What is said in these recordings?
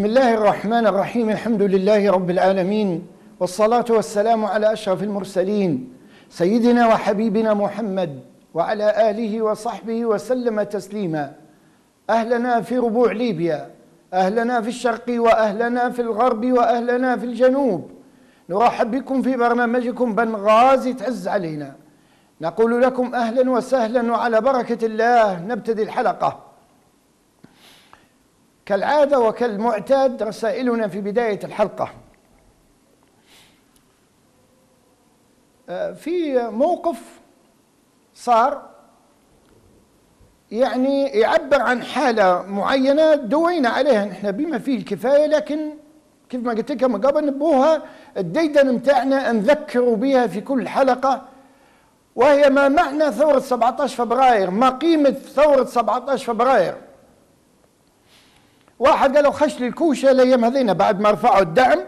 بسم الله الرحمن الرحيم. الحمد لله رب العالمين والصلاة والسلام على أشرف المرسلين سيدنا وحبيبنا محمد وعلى آله وصحبه وسلم تسليما. أهلنا في ربوع ليبيا أهلنا في الشرق وأهلنا في الغرب وأهلنا في الجنوب. نرحب بكم في برنامجكم بنغازي تعز علينا. نقول لكم أهلا وسهلا وعلى بركة الله. نبتدي الحلقة. كالعادة وكالمعتاد رسائلنا في بداية الحلقة. في موقف صار يعني يعبر عن حالة معينة دوينا عليها نحن بما فيه الكفاية لكن كيف ما قلت لكم قبل نبوها الديدن متاعنا نذكروا بها في كل حلقة وهي ما معنى ثورة 17 فبراير ما قيمة ثورة 17 فبراير. واحد قال له خش لي الكوشة الأيام هذينا بعد ما رفعوا الدعم.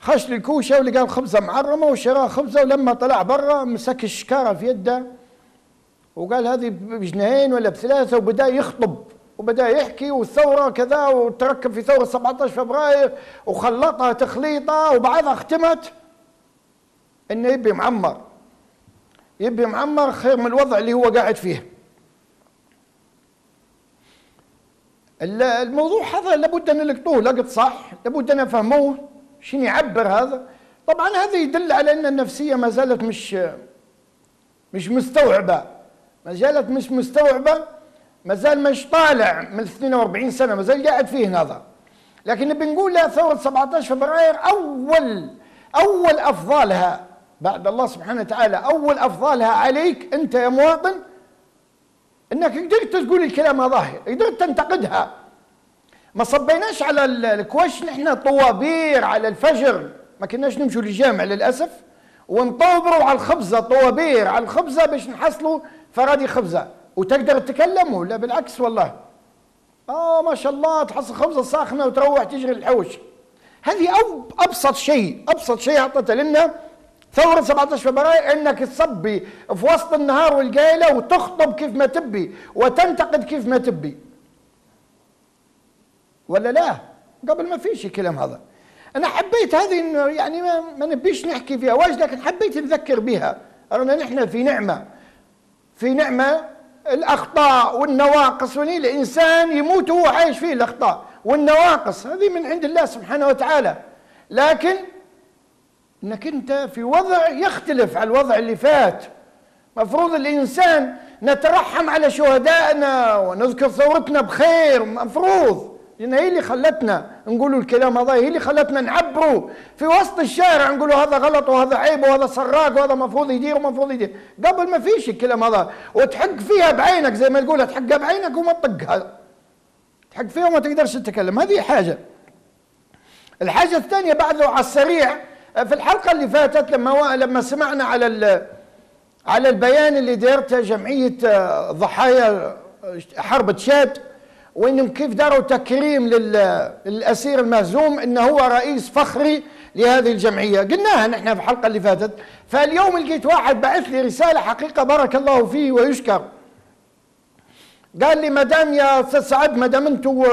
خش لي الكوشة ولقى الخبزه معرمة وشراه خبزة ولما طلع برا مسك الشكارة في يده. وقال هذه بجنيهين ولا بثلاثة وبدأ يخطب وبدأ يحكي والثورة كذا وتركب في ثورة 17 فبراير وخلطها تخليطة وبعدها اختمت. إنه يبي معمر. يبي معمر خير من الوضع اللي هو قاعد فيه. الموضوع هذا لابد أن نلقطوه لقط صح لابد أن نفهموه. شنو يعبر هذا؟ طبعا هذا يدل على أن النفسية ما زالت مش مش مستوعبة. ما زالت مش مستوعبة ما زال مش طالع من 42 سنة ما زال قاعد فيه هذا. لكن نبي نقول لا ثورة 17 فبراير أول أول أفضالها بعد الله سبحانه وتعالى أول أفضالها عليك أنت يا مواطن إنك قدرت تقول الكلام ظاهر قدرت تنتقدها. ما صبيناش على الكوش نحن طوابير على الفجر. ما كناش نمشوا للجامع للأسف ونطوبروا على الخبزة طوابير على الخبزة باش نحصلوا فرادي خبزة. وتقدر تتكلم ولا بالعكس والله؟ آه ما شاء الله تحصل خبزة ساخنة وتروح تجري الحوش. هذه أبسط شيء أبسط شيء اعطته لنا. ثورة 17 فبراير إنك تصبي في وسط النهار والقيلة وتخطب كيف ما تبي وتنتقد كيف ما تبي. ولا لا؟ قبل ما فيش الكلام هذا. أنا حبيت هذه يعني ما, نبيش نحكي فيها واجد لكن حبيت نذكر بها. أرنا نحن في نعمة. في نعمة الأخطاء والنواقص وني الإنسان يموت وهو عايش فيه الأخطاء والنواقص. هذه من عند الله سبحانه وتعالى. لكن إنك أنت في وضع يختلف على الوضع اللي فات. مفروض الإنسان نترحم على شهدائنا ونذكر ثورتنا بخير. مفروض. لأن هي اللي خلتنا نقولوا الكلام هذا هي اللي خلتنا نعبروا في وسط الشارع نقولوا هذا غلط وهذا عيب وهذا سراق وهذا مفروض يدير ومفروض يدير. قبل ما فيش الكلام هذا. وتحق فيها بعينك زي ما تقول تحقها بعينك وما تطقها. تحق فيها وما تقدرش تتكلم. هذه حاجة. الحاجة الثانية بعد على السريع في الحلقة اللي فاتت لما لما سمعنا على على البيان اللي دارته جمعية ضحايا حرب تشاد. وانهم كيف داروا تكريم للأسير المهزوم إنه هو رئيس فخري لهذه الجمعية، قلناها نحن في الحلقة اللي فاتت، فاليوم لقيت واحد بعث لي رسالة حقيقة بارك الله فيه ويشكر. قال لي ما دام يا أستاذ سعد ما دام أنتم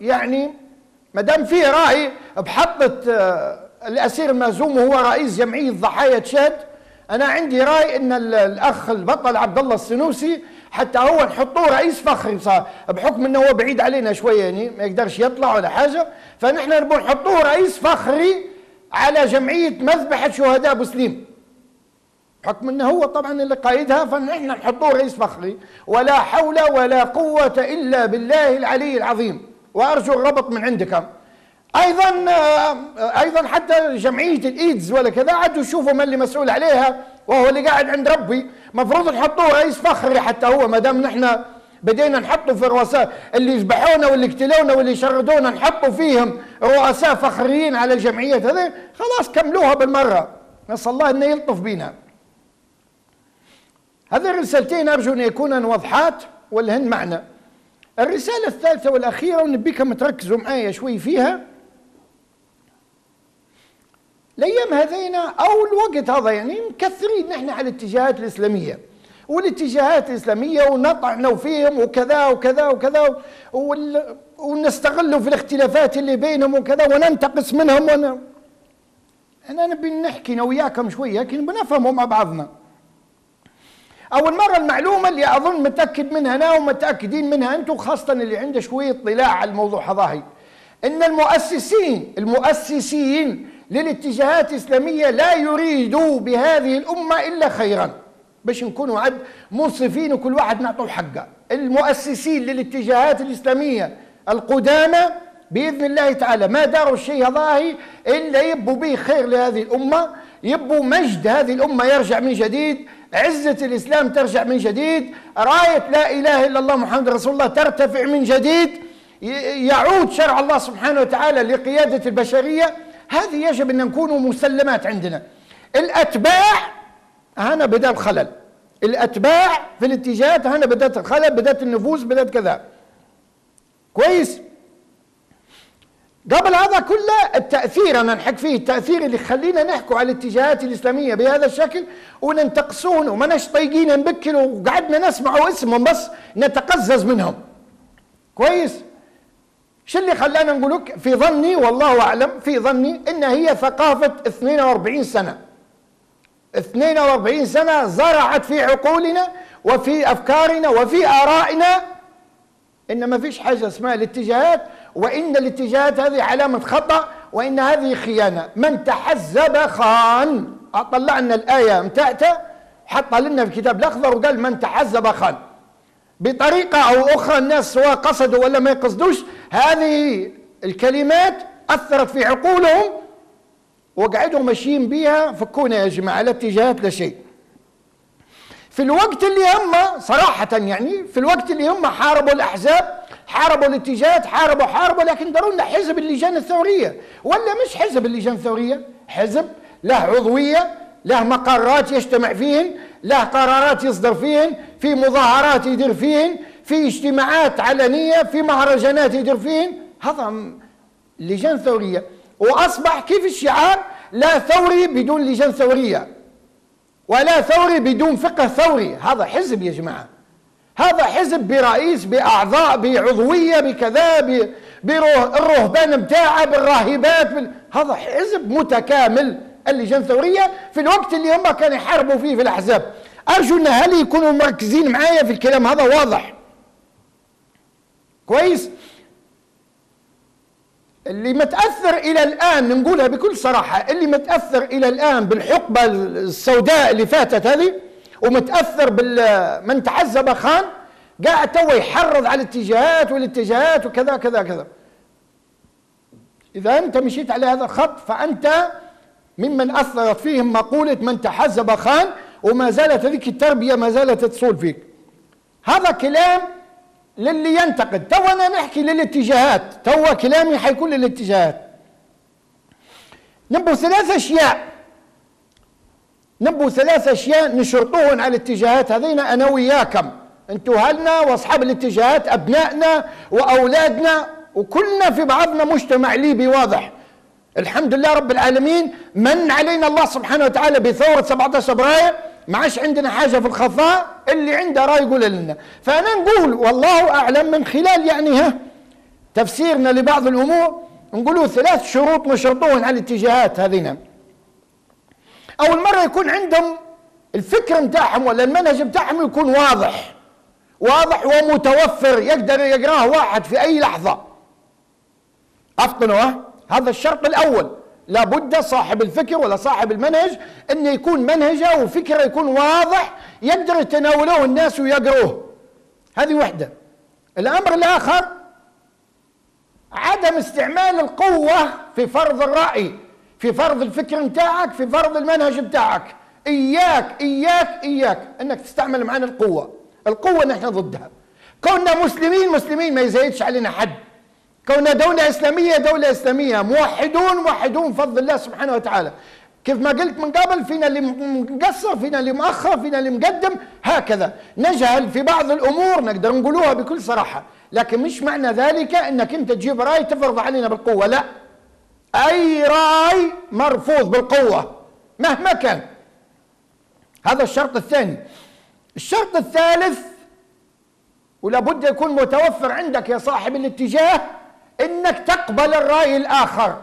يعني ما دام في رأي بحطة الأسير المهزوم وهو رئيس جمعية ضحايا تشاد أنا عندي رأي إن الأخ البطل عبد الله السنوسي حتى هو نحطوه رئيس فخري بحكم إنه هو بعيد علينا شوية يعني ما يقدرش يطلع ولا حاجة. فنحن نبغى نحطوه رئيس فخري على جمعية مذبحة شهداء بوسليم بحكم إنه هو طبعا اللي قايدها فنحن نحطوه رئيس فخري. ولا حول ولا قوة إلا بالله العلي العظيم. وأرجو الربط من عندكم أيضا أيضا حتى جمعية الإيدز ولا كذا عدوا يشوفوا من اللي مسؤول عليها. وهو اللي قاعد عند ربي. مفروض نحطوه رئيس فخري حتى هو ما دام نحن بدينا نحطه في الرؤساء اللي يذبحونا واللي يقتلونا واللي يشردونا نحطوا فيهم رؤساء فخريين على الجمعيات هذه خلاص كملوها بالمرة. نسأل الله إنه يلطف بنا. هذه الرسالتين أرجو أن يكونا واضحات والهن معنا. الرسالة الثالثة والأخيرة ونبيكم تركزوا معايا شوي فيها. الأيام هذينا أو الوقت هذا يعني مكثرين نحن على الاتجاهات الإسلامية. والاتجاهات الإسلامية ونطعنوا فيهم وكذا وكذا وكذا وال ونستغلوا في الاختلافات اللي بينهم وكذا وننتقص منهم ون... أنا نبي نحكي أنا وياكم شوية لكن بنفهموا مع بعضنا. أول مرة المعلومة اللي أظن متأكد منها أنا ومتأكدين منها أنتم خاصة اللي عنده شوية اطلاع على الموضوع هذا إن المؤسسين المؤسسين للاتجاهات الإسلامية لا يريدوا بهذه الأمة إلا خيرا. باش نكونوا عد منصفين وكل واحد نعطوه حقه. المؤسسين للاتجاهات الإسلامية القدامى بإذن الله تعالى ما داروا الشيء هذا إلا يبوا به خير لهذه الأمة يبوا مجد هذه الأمة يرجع من جديد عزة الإسلام ترجع من جديد راية لا إله إلا الله محمد رسول الله ترتفع من جديد يعود شرع الله سبحانه وتعالى لقيادة البشرية هذه يجب أن نكون مسلمات عندنا. الأتباع هنا بدأ الخلل. الأتباع في الاتجاهات هنا بدأت الخلل بدأت النفوس بدأت كذا. كويس؟ قبل هذا كله التأثير أنا نحكي فيه التأثير اللي يخلينا نحكوا على الاتجاهات الإسلامية بهذا الشكل وننتقصون ومناش طايقين نبكر وقعدنا نسمع اسمهم بس نتقزز منهم. كويس؟ شو اللي خلانا نقول لك في ظني والله أعلم في ظني إن هي ثقافة 42 سنة. 42 سنة زرعت في عقولنا وفي أفكارنا وفي آرائنا إن ما فيش حاجة اسمها الاتجاهات وإن الاتجاهات هذه علامة خطأ وإن هذه خيانة. من تحزب خان. أطلع لنا الآية متاعته حط لنا في الكتاب الأخضر وقال من تحزب خان. بطريقة أو أخرى الناس سواء قصدوا ولا ما يقصدوش هذه الكلمات أثرت في عقولهم وقعدوا ماشيين بيها فكونا يا جماعة لا اتجاهات لا شيء. في الوقت اللي هم صراحة يعني في الوقت اللي هم حاربوا الأحزاب حاربوا الاتجاهات حاربوا حاربوا لكن داروا لنا حزب اللجان الثورية. ولا مش حزب اللجان الثورية حزب له عضوية له مقرات يجتمع فيهن له قرارات يصدر فيهن في مظاهرات يدير فيهن في اجتماعات علنية في مهرجانات يدير فيهن. هذا لجان ثورية. وأصبح كيف الشعار؟ لا ثوري بدون لجان ثورية. ولا ثوري بدون فقه ثوري. هذا حزب يا جماعة. هذا حزب برئيس بأعضاء بعضوية بكذا بالرهبان بتاعه بالراهبات بال... هذا حزب متكامل. اللجان الثورية في الوقت اللي هم كانوا يحاربوا فيه في الأحزاب. أرجو أن هل يكونوا مركزين معايا في الكلام هذا؟ واضح. كويس؟ اللي متأثر إلى الآن نقولها بكل صراحة اللي متأثر إلى الآن بالحقبة السوداء اللي فاتت هذه ومتأثر من تعذب خان قاعد تو يحرض على الاتجاهات والاتجاهات وكذا كذا كذا. إذا أنت مشيت على هذا الخط فأنت ممن أثرت فيهم مقولة من تحزب خان وما زالت هذيك التربية ما زالت تصول فيك. هذا كلام للي ينتقد. تو أنا نحكي للاتجاهات. تو كلامي حيكون للاتجاهات. نبو ثلاث أشياء. نبو ثلاث أشياء نشرطوهن على الاتجاهات هذين أنا وياكم. أنتو أهلنا وأصحاب الاتجاهات أبنائنا وأولادنا وكلنا في بعضنا مجتمع ليبي واضح. الحمد لله رب العالمين من علينا الله سبحانه وتعالى بثورة 17 فبراير ما عادش عندنا حاجة في الخفاء اللي عنده رأي يقول لنا. فأنا نقول والله أعلم من خلال يعني ها تفسيرنا لبعض الأمور نقولوا ثلاث شروط نشرطوهن على الاتجاهات هذين أول مرة يكون عندهم الفكر متاعهم ولا المنهج متاعهم يكون واضح. واضح ومتوفر يقدر يقراه واحد في أي لحظة. أفطنوا هذا الشرط الأول. لابد صاحب الفكر ولا صاحب المنهج أن يكون منهجه وفكره يكون واضح يقدر يتناوله الناس ويقروه هذه وحدة. الأمر الآخر عدم استعمال القوة في فرض الرأي في فرض الفكر متاعك في فرض المنهج متاعك إياك إياك إياك أنك تستعمل معنا القوة. القوة نحن ضدها. كوننا مسلمين مسلمين ما يزايدش علينا حد. كونها دولة إسلامية دولة إسلامية. موحدون موحدون بفضل الله سبحانه وتعالى. كيف ما قلت من قبل فينا اللي مقصر فينا اللي مؤخر فينا اللي مقدم هكذا. نجهل في بعض الأمور نقدر نقولوها بكل صراحة. لكن مش معنى ذلك أنك أنت تجيب رأي تفرض علينا بالقوة. لا. أي رأي مرفوض بالقوة مهما كان. هذا الشرط الثاني. الشرط الثالث ولابد يكون متوفر عندك يا صاحب الاتجاه إنك تقبل الرأي الآخر.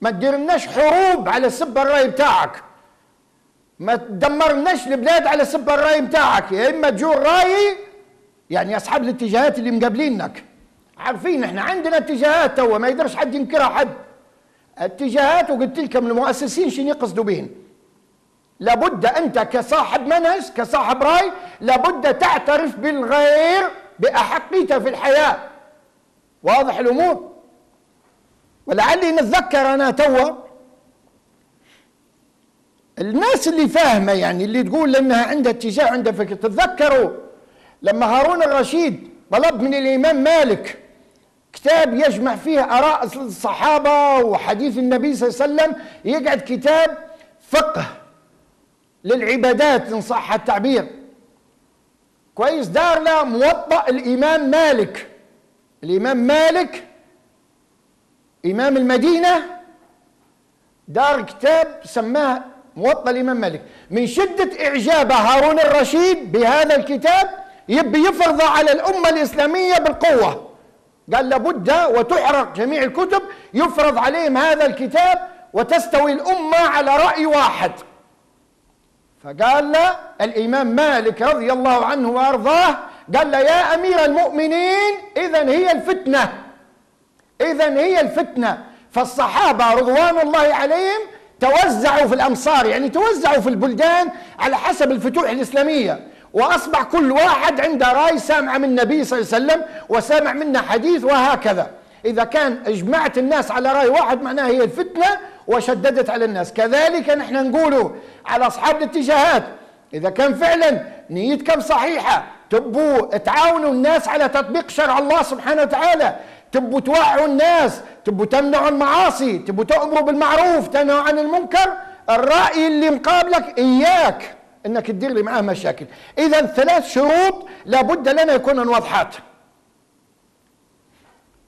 ما تديرناش حروب على سب الرأي بتاعك. ما تدمرناش البلاد على سب الرأي بتاعك. يا إما تجور رأي يعني أصحاب الاتجاهات اللي مقابلينك. عارفين إحنا عندنا اتجاهات توا ما يقدرش حد ينكرها حد اتجاهات وقلت لكم المؤسسين شنو يقصدوا بهم لابد أنت كصاحب منهج كصاحب رأي لابد تعترف بالغير بأحقيته في الحياة. واضح الأمور؟ ولعلي نتذكر أنا توا. الناس اللي فاهمة يعني اللي تقول انها عندها اتجاه عندها فكر تتذكروا لما هارون الرشيد طلب من الإمام مالك كتاب يجمع فيه آراء الصحابة وحديث النبي صلى الله عليه وسلم يقعد كتاب فقه للعبادات إن صح التعبير. كويس دار له موطأ الإمام مالك. الإمام مالك إمام المدينة دار كتاب سماه موطأ الإمام مالك. من شدة إعجاب هارون الرشيد بهذا الكتاب يبي يفرض على الأمة الإسلامية بالقوة. قال لابد وتحرق جميع الكتب يفرض عليهم هذا الكتاب وتستوي الأمة على رأي واحد. فقال له الإمام مالك رضي الله عنه وأرضاه قال له يا أمير المؤمنين اذا هي الفتنة. اذا هي الفتنة. فالصحابة رضوان الله عليهم توزعوا في الأمصار يعني توزعوا في البلدان على حسب الفتوح الإسلامية. وأصبح كل واحد عنده رأي سامع من النبي صلى الله عليه وسلم وسامع منا حديث وهكذا. إذا كان اجمعت الناس على رأي واحد معناها هي الفتنة وشددت على الناس. كذلك نحن نقول على أصحاب الاتجاهات. إذا كان فعلا نيتكم صحيحة تبوا تعاونوا الناس على تطبيق شرع الله سبحانه وتعالى. تبوا توعوا الناس تبوا تمنعوا المعاصي تبوا تأمروا بالمعروف تنهوا عن المنكر. الرأي اللي مقابلك إياك إنك تدير لي معاه مشاكل. اذا ثلاث شروط لابد لنا يكون واضحات.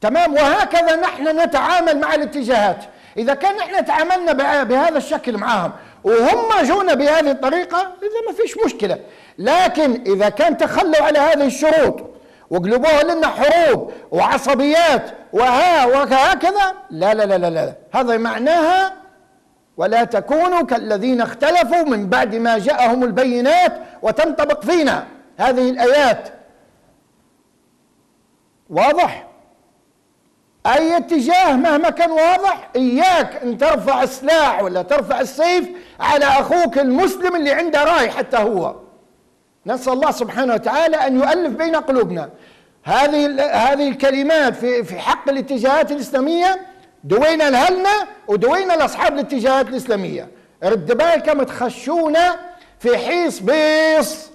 تمام؟ وهكذا نحن نتعامل مع الاتجاهات. إذا كان إحنا تعاملنا بهذا الشكل معاهم وهم جونا بهذه الطريقة إذا ما فيش مشكلة. لكن إذا كان تخلوا على هذه الشروط وقلبوها لنا حروب وعصبيات وها وهكذا لا لا لا لا, لا. هذا معناها ولا تكونوا كالذين اختلفوا من بعد ما جاءهم البينات وتنطبق فينا هذه الآيات. واضح؟ أي اتجاه مهما كان واضح إياك أن ترفع السلاح ولا ترفع السيف على أخوك المسلم اللي عنده رأي حتى هو. نسأل الله سبحانه وتعالى أن يؤلف بين قلوبنا. هذه هذه الكلمات في في حق الاتجاهات الإسلامية دوينا لهلنا ودوينا لاصحاب الاتجاهات الإسلامية. رد بالكم تخشونا في حيص بيص.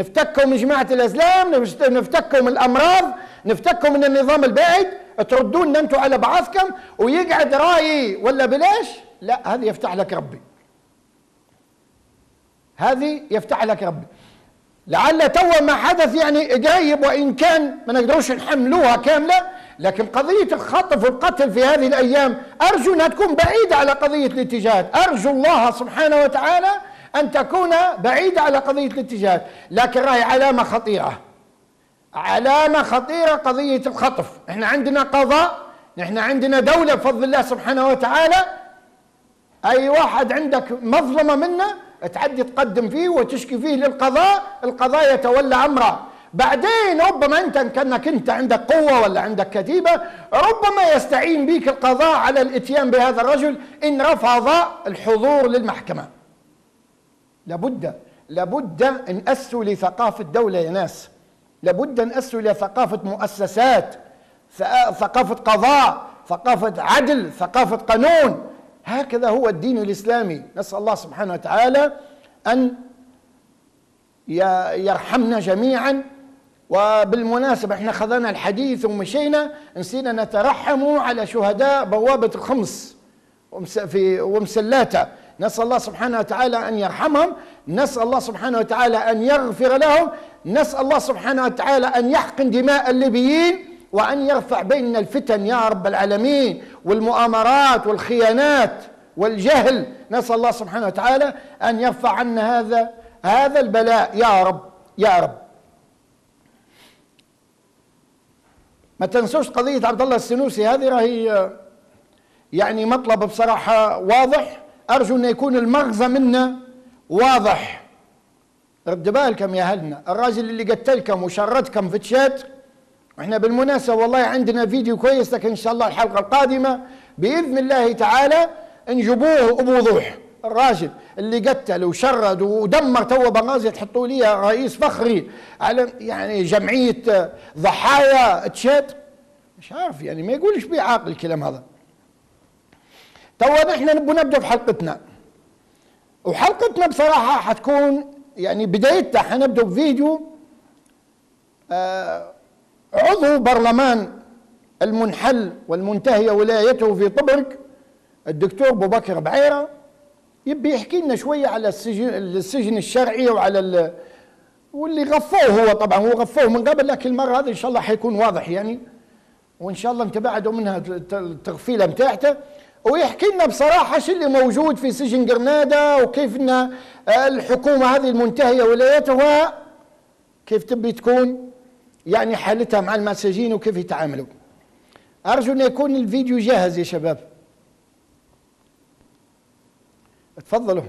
نفتكوا من جماعة الإسلام نفتكوا من الأمراض نفتكوا من النظام البائد تردون أنتم على بعضكم ويقعد رايي ولا بلاش لا هذه يفتح لك ربي. هذه يفتح لك ربي. لعل توا ما حدث يعني قريب وإن كان ما نقدروش نحملوها كاملة لكن قضية الخطف والقتل في هذه الأيام أرجو أنها تكون بعيدة على قضية الاتجاهات أرجو الله سبحانه وتعالى أن تكون بعيدة على قضية الاتجاهات لكن راهي علامة خطيرة. علامة خطيرة قضية الخطف. إحنا عندنا قضاء نحن عندنا دولة بفضل الله سبحانه وتعالى. أي واحد عندك مظلمة منه تعدي تقدم فيه وتشكي فيه للقضاء القضاء يتولى أمره. بعدين ربما أنت كأنك أنت عندك قوة ولا عندك كتيبة ربما يستعين بك القضاء على الإتيان بهذا الرجل إن رفض الحضور للمحكمة. لابد لابد أن اسوا لثقافة دولة يا ناس. لابد أن اسوا لثقافة مؤسسات ثقافة قضاء ثقافة عدل ثقافة قانون. هكذا هو الدين الإسلامي. نسأل الله سبحانه وتعالى أن يرحمنا جميعا. وبالمناسبة إحنا خذنا الحديث ومشينا نسينا نترحم على شهداء بوابة الخمس في ومسلاتة نسأل الله سبحانه وتعالى أن يرحمهم نسأل الله سبحانه وتعالى أن يغفر لهم نسأل الله سبحانه وتعالى أن يحقن دماء الليبيين وأن يرفع بيننا الفتن يا رب العالمين والمؤامرات والخيانات والجهل. نسأل الله سبحانه وتعالى أن يرفع عنا هذا هذا البلاء يا رب يا رب. ما تنسوش قضية عبد الله السنوسي هذه راهي يعني مطلب بصراحة واضح. أرجو انه يكون المغزى منه واضح. رد بالكم يا أهلنا. الراجل اللي قتلكم وشردكم في تشات إحنا بالمناسبة والله عندنا فيديو كويس لكن إن شاء الله الحلقة القادمة بإذن الله تعالى نجيبوه بوضوح الراجل اللي قتل وشرد ودمر تو بنغازي تحطوا لي رئيس فخري على يعني جمعية ضحايا شتات مش عارف يعني ما يقولش بيه عاقل الكلام هذا. تو نحن نبغى نبدا بحلقتنا وحلقتنا بصراحة حتكون يعني بدايتها حنبدا بفيديو آه عضو برلمان المنحل والمنتهية ولايته في طبرق الدكتور ابو بكر بعيرة. يبي يحكي لنا شوية على السجن السجن الشرعي وعلى واللي غفوه هو طبعا هو غفوه من قبل لكن المرة هذه إن شاء الله حيكون واضح يعني. وإن شاء الله انتبعدوا منها التغفيلة بتاعته. ويحكي لنا بصراحة شو اللي موجود في سجن قرناده وكيف إن الحكومة هذه المنتهية ولايتها كيف تبي تكون يعني حالتها مع المساجين وكيف يتعاملوا. أرجو ان يكون الفيديو جاهز يا شباب. تفضلوا.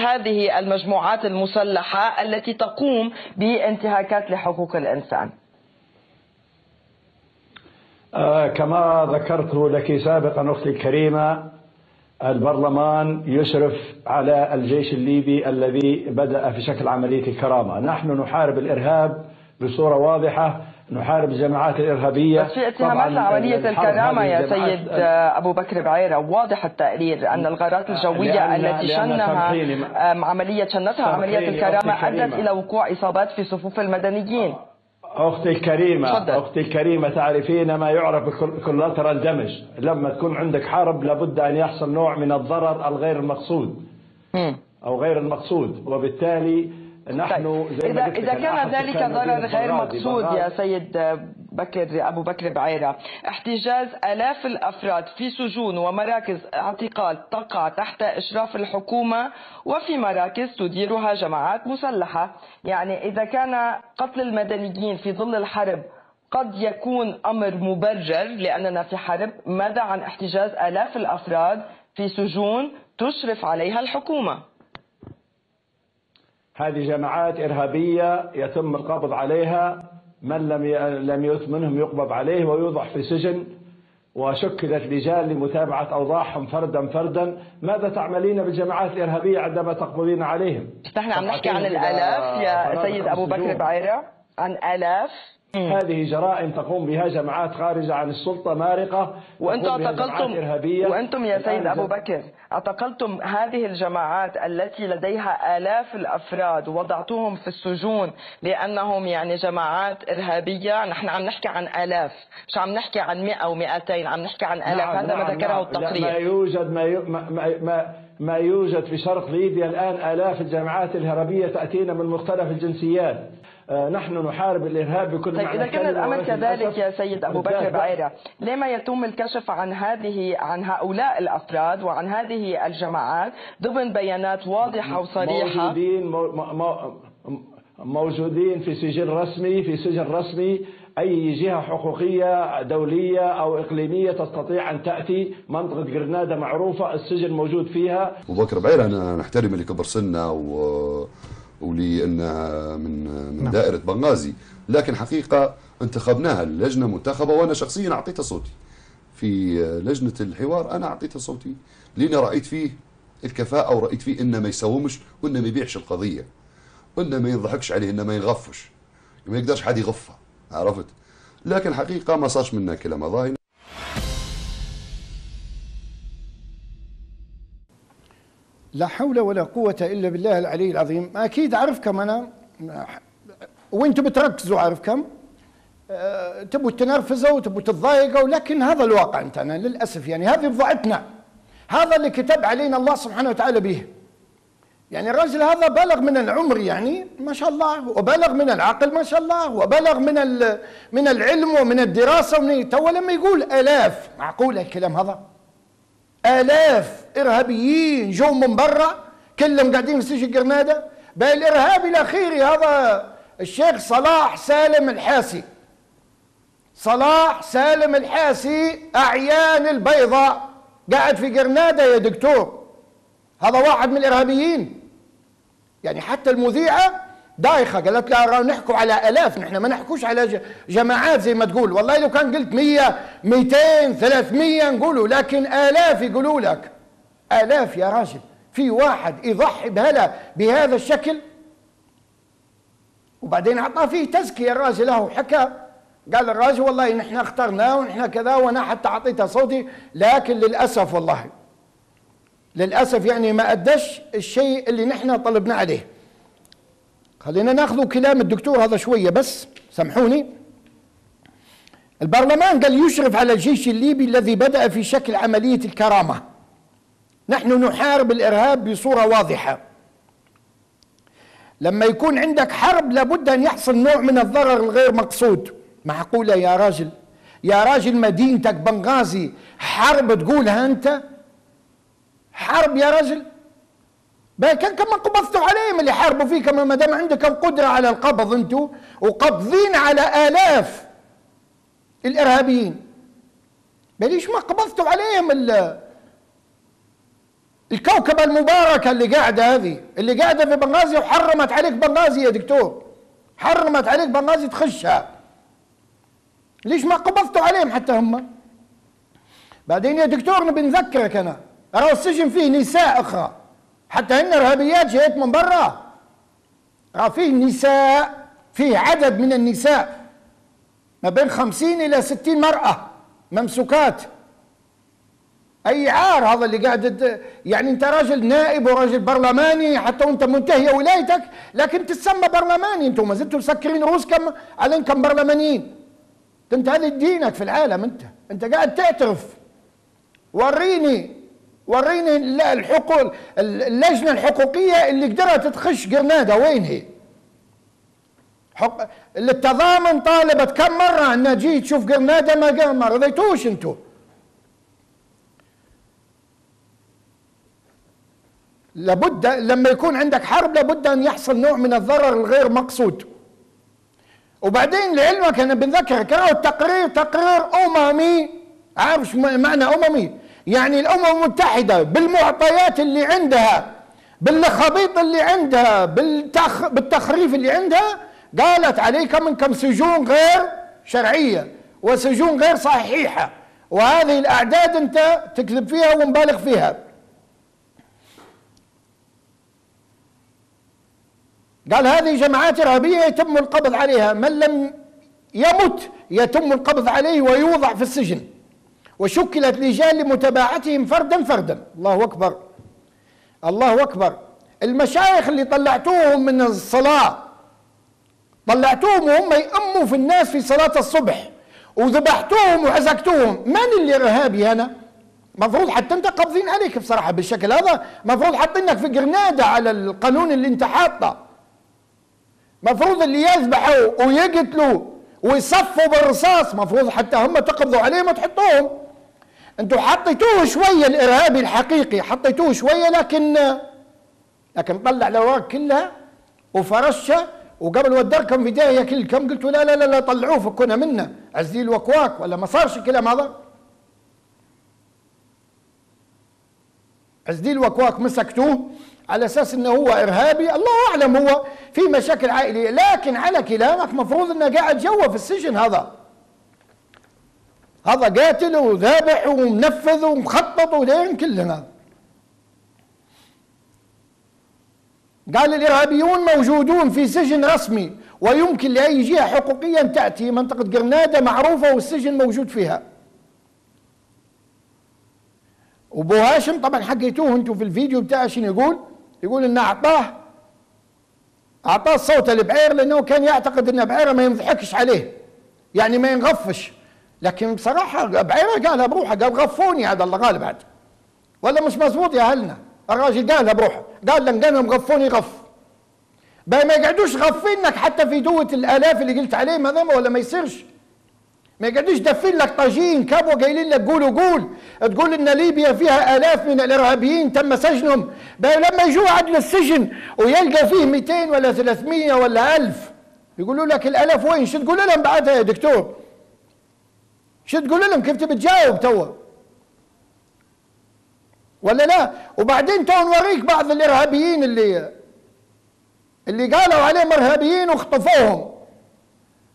هذه المجموعات المسلحة التي تقوم بانتهاكات لحقوق الإنسان. آه كما ذكرت لك سابقا أختي الكريمة البرلمان يشرف على الجيش الليبي الذي بدأ في شكل عملية الكرامة. نحن نحارب الإرهاب بصورة واضحة نحارب الجماعات الإرهابية. بس في اتهامات لعملية الكرامة يا سيد أبو بكر بعيرة واضح التقرير أن الغارات الجوية التي شنها عملية شنتها عملية الكرامة أدت إلى وقوع إصابات في صفوف المدنيين. أختي الكريمة صدق. أختي الكريمة تعرفين ما يعرف بكولاترال دمج لما تكون عندك حرب لابد أن يحصل نوع من الضرر الغير المقصود. أو غير المقصود. وبالتالي نحن طيب. زي ما إذا, إذا كان ذلك ضرر غير مقصود يا سيد بكر أبو بكر بعيرة. احتجاز آلاف الأفراد في سجون ومراكز اعتقال تقع تحت إشراف الحكومة وفي مراكز تديرها جماعات مسلحة. يعني إذا كان قتل المدنيين في ظل الحرب قد يكون أمر مبرر لأننا في حرب ماذا عن احتجاز آلاف الأفراد في سجون تشرف عليها الحكومة؟ هذه جماعات إرهابية يتم القبض عليها. من لم لم منهم يقبض عليه ويوضع في سجن وشكلت لجان لمتابعة أوضاعهم فردا فردا. ماذا تعملين بالجماعات الإرهابية عندما تقبضين عليهم؟ نحن عم نحكي عن الآلاف يا سيد أبو بكر بعيرة. عن آلاف هذه جرائم تقوم بها جماعات خارجة عن السلطة مارقة وأنتم اعتقلتم وأنتم يا سيد أبو بكر اعتقلتم هذه الجماعات التي لديها آلاف الأفراد ووضعتوهم في السجون لأنهم يعني جماعات إرهابية؟ نحن عم نحكي عن آلاف مش عم نحكي عن 100 أو 200 عم نحكي عن آلاف نعم هذا نعم ما ذكره نعم. التقرير ما يوجد ما, يو ما, ما, ما يوجد في شرق ليبيا الآن آلاف الجماعات الإرهابية تأتينا من مختلف الجنسيات. نحن نحارب الإرهاب بكل طيب إذا كان الأمر كذلك يا سيد أبو بكر بعيرة لما يتم الكشف عن هذه عن هؤلاء الأفراد وعن هذه الجماعات ضمن بيانات واضحة وصريحة موجودين موجودين في سجل رسمي في سجل رسمي أي جهة حقوقية دولية أو إقليمية تستطيع أن تأتي منطقة جرنادة معروفة السجن موجود فيها أبو بكر بعير أنا نحترم اللي كبر سنة و ولانها من من نعم. دائرة بنغازي. لكن حقيقة انتخبناها اللجنه منتخبة وأنا شخصيا أعطيتها صوتي. في لجنة الحوار أنا أعطيتها صوتي. لأني رأيت فيه الكفاءة ورأيت فيه إنه ما يساومش وإنه ما يبيعش القضية. وإنه ما ينضحكش عليه إنه ما ينغفش. ما يقدرش حد يغفها عرفت؟ لكن حقيقة ما صارش منها كلام. هذا لا حول ولا قوة إلا بالله العلي العظيم. أكيد أعرفكم أنا. وأنتم بتركزوا أعرفكم أه تبوا تنرفزوا وتبوا تتضايقوا لكن هذا الواقع انتنا للأسف يعني هذه بضاعتنا هذا اللي كتب علينا الله سبحانه وتعالى به. يعني الرجل هذا بلغ من العمر يعني ما شاء الله وبلغ من العقل ما شاء الله وبلغ من من العلم ومن الدراسة ومن تو لما يقول ألاف معقول الكلام هذا؟ آلاف إرهابيين جو من برا كلهم قاعدين في سجن قرنادة. بل الارهابي الاخيري هذا الشيخ صلاح سالم الحاسي. صلاح سالم الحاسي أعيان البيضاء. قاعد في قرنادة يا دكتور. هذا واحد من الإرهابيين. يعني حتى المذيعة دايخة قالت لها نحكوا على آلاف نحن ما نحكوش على جماعات زي ما تقول. والله لو كان قلت 100 200 300 نقولوا لكن آلاف يقولوا لك. آلاف يا راجل. في واحد يضحي بهلا بهذا الشكل. وبعدين اعطاه فيه تزكية الراجل له حكى. قال الراجل والله نحن اخترناه ونحن كذا وأنا حتى أعطيته صوتي لكن للأسف والله للأسف يعني ما ادش الشيء اللي نحن طلبنا عليه. خلينا ناخذ كلام الدكتور هذا شوية بس سامحوني. البرلمان قال يشرف على الجيش الليبي الذي بدأ في شكل عملية الكرامة. نحن نحارب الإرهاب بصورة واضحة. لما يكون عندك حرب لابد أن يحصل نوع من الضرر الغير مقصود. معقولة يا راجل؟ يا راجل مدينتك بنغازي حرب تقولها أنت؟ حرب يا رجل كان كما قبضتوا عليهم اللي حاربوا فيكم ما دام عندكم قدرة على القبض أنتم وقبضين على آلاف الإرهابيين. ليش ما قبضتوا عليهم الكوكبة المباركة اللي قاعدة هذه؟ اللي قاعدة في بنغازي وحرمت عليك بنغازي يا دكتور. حرمت عليك بنغازي تخشها. ليش ما قبضتوا عليهم حتى هم؟ بعدين يا دكتور نبي نذكرك أنا. أرى السجن فيه نساء أخرى. حتى إن إرهابيات جايت من برا. أرى فيه نساء فيه عدد من النساء ما بين خمسين إلى ستين مرأة ممسوكات. أي عار هذا اللي قاعد يعني أنت راجل نائب وراجل برلماني حتى وأنت منتهية ولايتك لكن تسمى برلماني. أنتم ما زلتوا مسكرين رؤوسكم على إنكم برلمانيين. أنت هذه دينك في العالم أنت. أنت قاعد تعترف. وريني وريني الحقوق اللجنة الحقوقية اللي قدرت تخش قرنادة وين هي؟ حق التضامن طالبت كم مرة انها جيت تشوف قرنادة ما ما رضيتوش أنتم لابد لما يكون عندك حرب لابد أن يحصل نوع من الضرر الغير مقصود. وبعدين لعلمك أنا بنذكرك التقرير تقرير أممي. عارف معنى أممي؟ يعني الأمم المتحدة بالمعطيات اللي عندها بالخبيط اللي عندها بالتخ... بالتخريف اللي عندها قالت عليكم منكم سجون غير شرعية وسجون غير صحيحة وهذه الأعداد أنت تكذب فيها ومبالغ فيها. قال هذه جماعات إرهابية يتم القبض عليها من لم يمت يتم القبض عليه ويوضع في السجن. وشكلت لجان لمتابعتهم فردا فردا. الله أكبر. الله أكبر. المشايخ اللي طلعتوهم من الصلاة طلعتوهم وهم يأموا في الناس في صلاة الصبح وذبحتوهم وعزقتوهم من اللي إرهابي أنا؟ مفروض حتى أنت قابضين عليك بصراحة بالشكل هذا. مفروض حاطينك في قرنادة على القانون اللي أنت حاطه. مفروض اللي يذبحوا ويقتلوا ويصفوا بالرصاص مفروض حتى هم تقبضوا عليهم وتحطوهم أنتم حطيتوه شوية الإرهابي الحقيقي حطيتوه شوية لكن لكن طلع الأوراق كلها وفرشها وقبل ودركم في داهية كلكم قلتوا لا لا لا, لا طلعوه فكونا منا عزيل وكواك ولا ما صارش الكلام هذا؟ عزديل وكواك مسكتوه على أساس إنه هو إرهابي الله أعلم هو في مشاكل عائلية لكن على كلامك مفروض إنه قاعد جوا في السجن هذا. هذا قاتل وذابح ومنفذ ومخطط ودين كلنا. قال الإرهابيون موجودون في سجن رسمي ويمكن لأي جهة حقوقية أن تأتي منطقة قرنادة معروفة والسجن موجود فيها. وبو هاشم طبعا حكيتوه أنتم في الفيديو بتاعه شنو يقول؟ يقول انه أعطاه أعطاه صوت البعير لأنه كان يعتقد إن بعيره ما ينضحكش عليه يعني ما ينغفش. لكن بصراحة بعينه قالها بروحه قال غفوني هذا الله غالب عاد. ولا مش مزبوط يا أهلنا؟ الراجل قالها بروحه قال لن قالهم غفوني غف. ما يقعدوش غفينك حتى في دوة الآلاف اللي قلت عليهم هذا ولا ما يصيرش. ما يقعدوش دافين لك طاجين كابو قايلين لك قول. وقول تقول إن ليبيا فيها آلاف من الإرهابيين تم سجنهم. لما يجوا عدل السجن ويلقى فيه 200 ولا 300 ولا 1000 يقولوا لك الآلاف وين؟ شو تقول لهم بعدها يا دكتور؟ شو تقول لهم؟ كيف تبي تجاوب توا ولا لا؟ وبعدين تو نوريك بعض الإرهابيين اللي اللي قالوا عليهم إرهابيين واخطفوهم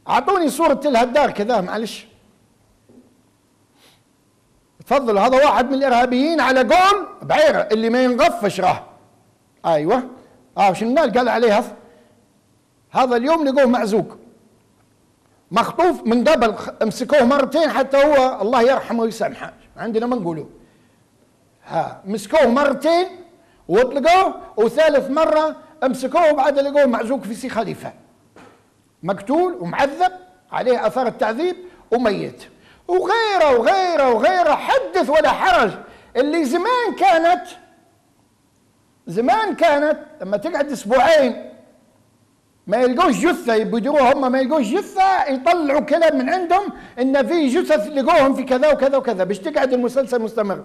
أعطوني صورة الهدار كذا معلش. تفضل هذا واحد من الإرهابيين على قول بعيره اللي ما ينغفش راه أيوه. آه شنو قال؟ قال عليه هذا اليوم لقوه معزوق مخطوف من قبل امسكوه مرتين حتى هو الله يرحمه ويسامحه. عندنا ما نقولوا ها مسكوه مرتين واطلقوه وثالث مرة امسكوه وبعد لقوه معزوق في سي خليفة. مقتول ومعذب عليه آثار التعذيب وميت. وغيره وغيره وغيره حدث ولا حرج. اللي زمان كانت زمان كانت لما تقعد أسبوعين ما يلقوش جثة يبدروها هم. ما يلقوش جثة يطلعوا كلام من عندهم إن في جثث لقوهم في كذا وكذا وكذا. باش تقعد المسلسل مستمر.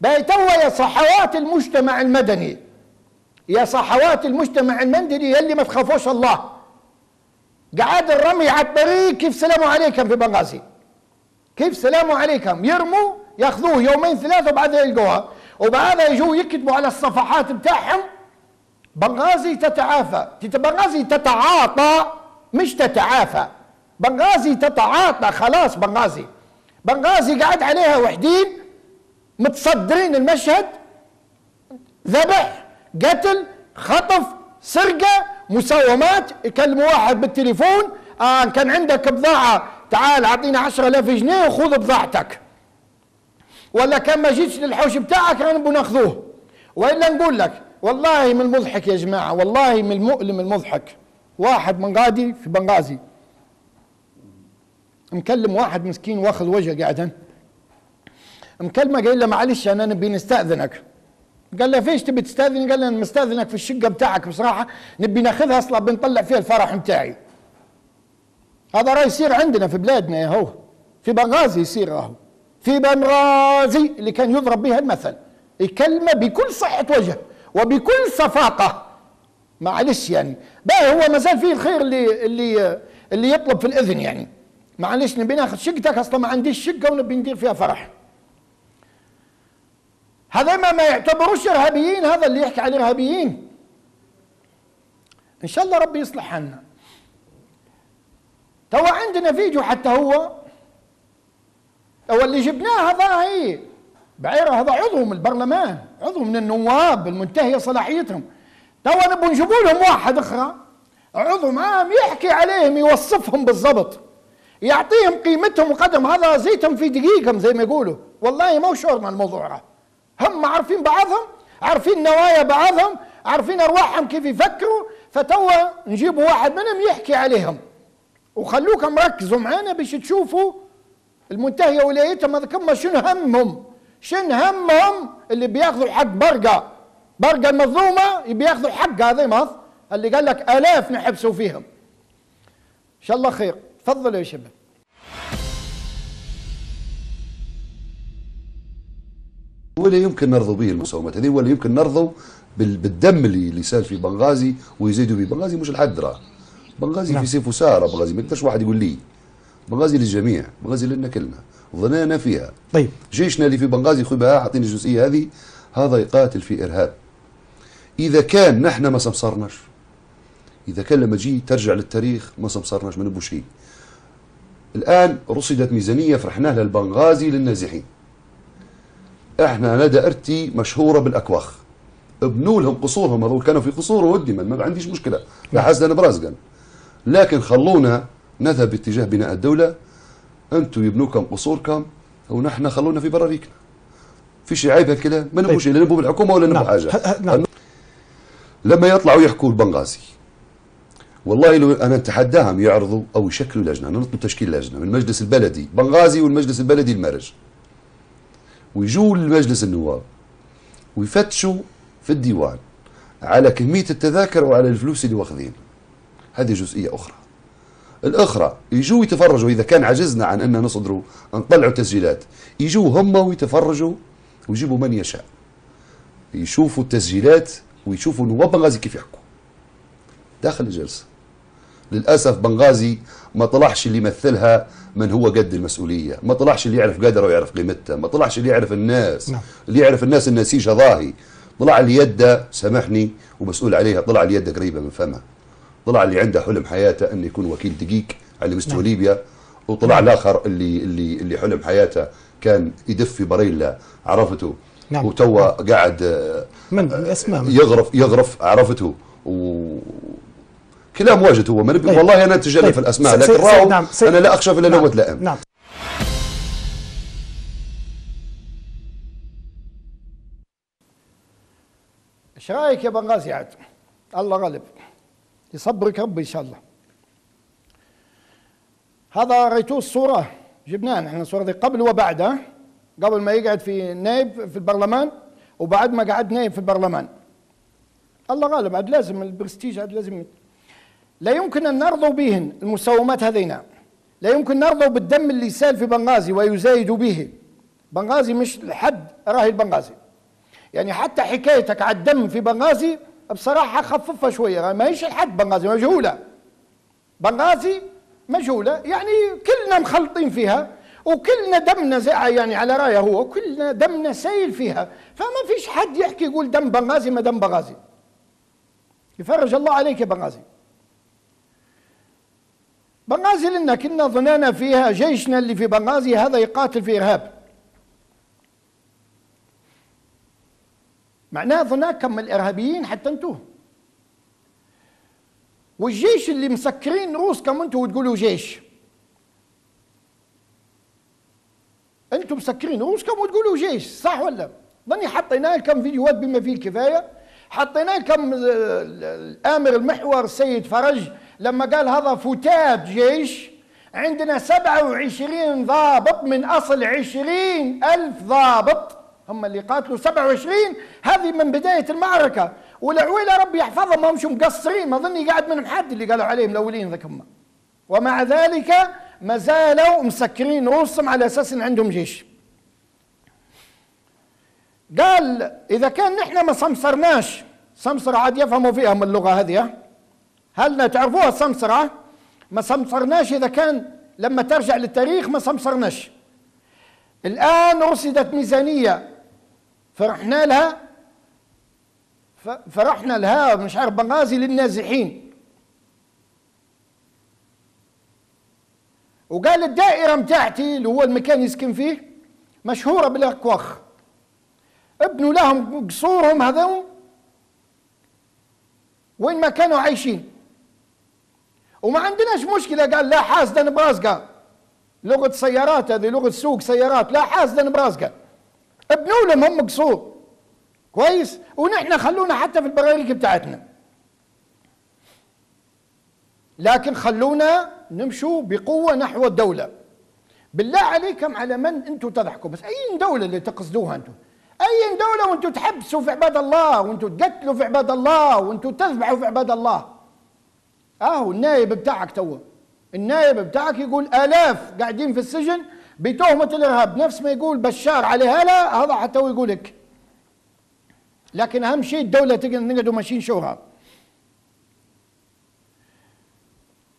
باي يا صحوات المجتمع المدني. يا صحوات المجتمع المدني يلي ما تخافوش الله. قعد الرمي على الطريق كيف سلام عليكم في بنغازي؟ كيف سلام عليكم؟ يرموا ياخذوه يومين ثلاثة وبعدها يلقوها. وبعدها يجوا يكتبوا على الصفحات بتاعهم بنغازي تتعافى بنغازي تتعاطى مش تتعافى بنغازي تتعاطى خلاص بنغازي بنغازي قعد عليها وحدين متصدرين المشهد ذبح قتل خطف سرقة مساومات يكلموا واحد بالتليفون آه كان عندك بضاعة تعال اعطينا 10000 جنيه وخذ بضاعتك ولا كان ما جيتش للحوش بتاعك نبغى ناخذوه والا نقول لك والله من المضحك يا جماعة والله من المؤلم المضحك. واحد من غادي في بنغازي. مكلم واحد مسكين واخذ وجهه قاعد مكلمة قايل له معلش أنا نبي نستأذنك. قال له فيش تبي تستاذن قال له أنا مستأذنك في الشقة بتاعك بصراحة نبي ناخذها أصلا بنطلع فيها الفرح بتاعي. هذا راه يصير عندنا في بلادنا يا هو. في بنغازي يصير راهو في بنغازي اللي كان يضرب بها المثل. الكلمة بكل صحة وجه. وبكل صفاقة. معلش يعني. بقى هو ما زال فيه الخير اللي اللي اللي يطلب في الإذن يعني. معلش نبي ناخذ شقتك أصلا ما عنديش شقة ونبي ندير فيها فرح. هذا ما ما يعتبروش إرهابيين هذا اللي يحكي على إرهابيين. إن شاء الله ربي يصلح عنا تو عندنا فيديو حتى هو. هو اللي جبناه هذا هي. بعيرة هذا عضو من البرلمان. عضو من النواب المنتهية صلاحيتهم. توا نبغى نجيبوا لهم واحد أخرى. عضو معاهم يحكي عليهم يوصفهم بالضبط. يعطيهم قيمتهم وقدم. هذا زيتهم في دقيقهم زي ما يقولوا. والله ما شعورنا الموضوع. هم عارفين بعضهم عارفين نوايا بعضهم عارفين أرواحهم كيف يفكروا. فتوا نجيبوا واحد منهم يحكي عليهم. وخلوكم ركزوا معنا باش تشوفوا المنتهيه ولايتهم هذا شنو همهم. شن همهم اللي بياخذوا حق برقة. برقة المظلومة بياخذوا حق هذا مظ اللي قال لك آلاف نحبسوا فيهم. إن شاء الله خير. تفضلوا يا شباب. ولا يمكن نرضوا به المساومات هذه ولا يمكن نرضوا بالدم اللي اللي سال في بنغازي ويزيدوا به. بنغازي مش الحد راه بنغازي نعم. في سيف وسارة. بنغازي ما يقدرش واحد يقول لي. بنغازي للجميع. بنغازي لنا كلنا. ظننا فيها. طيب. جيشنا اللي في بنغازي خوي بها اعطيني الجزئية هذه هذا يقاتل في إرهاب. إذا كان نحن ما سمصرناش إذا كان لما تجي ترجع للتاريخ ما سمصرناش ما نبو شيء. الآن رصدت ميزانية فرحنا لها البنغازي للنازحين. إحنا أنا دائرتي مشهورة بالأكواخ. ابنوا لهم قصورهم هذول كانوا في قصور ودي ما عنديش مشكلة. لا حسنا برازقا. لكن خلونا نذهب باتجاه بناء الدولة. أنتم يبنوكم قصوركم ونحن خلونا في براريكنا في شيء عيب هالكلام ما نبغوش طيب. لا نبغوا بالحكومة ولا نبغوا نعم. حاجة نعم. لما يطلعوا يحكوا البنغازي والله لو أنا نتحداهم يعرضوا أو يشكلوا لجنة أنا نطلب تشكيل لجنة من المجلس البلدي بنغازي والمجلس البلدي المرج ويجوا لمجلس النواب ويفتشوا في الديوان على كمية التذاكر وعلى الفلوس اللي واخذين هذه جزئية أخرى الأخرى يجوا يتفرجوا إذا كان عجزنا عن ان نصدروا نطلعوا تسجيلات يجوا هم ويتفرجوا ويجيبوا من يشاء. يشوفوا التسجيلات ويشوفوا نواب بنغازي كيف يحكوا. داخل الجلسة. للأسف بنغازي ما طلعش اللي يمثلها من هو قد المسؤولية. ما طلعش اللي يعرف قدره ويعرف قيمتها ما طلعش اللي يعرف الناس. نعم. اللي يعرف الناس النسيجه ضاهي. طلع اللي يده سامحني ومسؤول عليها. طلع اللي يده قريبة من فمها. طلع اللي عنده حلم حياته إنه يكون وكيل دقيق على مستوى ليبيا وطلع الآخر اللي اللي اللي حلم حياته كان يدف في بريلا عرفته نعم. وتوا قاعد آه، من اسماء من. يغرف يغرف عرفته و كلام واجد هو ما نبي طيب. والله أنا اتجنب طيب. في الأسماء سي- لكن سي- راهو نعم. سي- أنا لا أخشى إلا نعم. لومة لائم نعم إيش رأيك يا بنغازي عاد الله غالب يصبرك ربي إن شاء الله. هذا ريتوه الصورة جبناها نحن الصورة دي قبل وبعد؟ قبل ما يقعد في نائب في البرلمان وبعد ما قعد نائب في البرلمان. الله غالب عاد لازم البرستيج عاد لازم لا يمكن أن نرضوا بهن المسومات هذين لا يمكن نرضوا بالدم اللي سال في بنغازي ويزايد به. بنغازي مش لحد راهي البنغازي. يعني حتى حكايتك على الدم في بنغازي بصراحة خففها شوية. ما هيش الحد بنغازي مجهولة. بنغازي مجهولة. يعني كلنا مخلطين فيها وكلنا دمنا زي يعني على رأيه هو كلنا دمنا سايل فيها. فما فيش حد يحكي يقول دم بنغازي ما دم بنغازي يفرج الله عليك يا بنغازي. بنغازي لنا كنا ظننا فيها جيشنا اللي في بنغازي هذا يقاتل في إرهاب. معناه ظناكم من الإرهابيين حتى أنتم والجيش اللي مسكرين روسكم أنتم وتقولوا جيش. أنتم مسكرين روسكم وتقولوا جيش صح ولا؟ ظني حطينا لكم فيديوهات بما فيه الكفاية. حطينا لكم آه، الآمر المحور السيد فرج لما قال هذا فتات جيش. عندنا 27 ضابط من أصل 20 ألف ضابط. هم اللي قاتلوا 27 هذه من بداية المعركة. والعويله ربي يحفظهم ما همش مقصرين ما ظني قاعد منهم حد اللي قالوا عليهم الاولين ذاك هم. ومع ذلك ما زالوا مسكرين رؤوسهم على أساس إن عندهم جيش. قال إذا كان نحن ما سمسرناش سمسرة عاد يفهموا فيها من اللغة هذه؟ هل تعرفوها السمسرة؟ ما سمسرناش إذا كان لما ترجع للتاريخ ما سمسرناش. الآن رصدت ميزانية فرحنا لها. فرحنا لها مش عارف بنغازي للنازحين. وقال الدائرة متاعتي اللي هو المكان يسكن فيه مشهورة بالأكواخ. ابنوا لهم قصورهم هذوم وين ما كانوا عايشين. وما عندناش مشكلة قال لا حاسدة نبرازقة لغة سيارات هذه لغة سوق سيارات لا حاسدة نبرازقة ابنوا لهم هم قصور كويس؟ ونحن خلونا حتى في البراريك بتاعتنا. لكن خلونا نمشوا بقوة نحو الدولة. بالله عليكم على من أنتم تضحكوا. بس أي دولة اللي تقصدوها أنتم أي دولة وأنتم تحبسوا في عباد الله وأنتم تقتلوا في عباد الله وأنتم تذبحوا في عباد الله؟ اهو النائب بتاعك تو النائب بتاعك يقول آلاف قاعدين في السجن بتهمة الإرهاب. نفس ما يقول بشار عليها لا هذا حتى هو يقول لك لكن أهم شيء الدولة نقعدوا ماشيين شوها.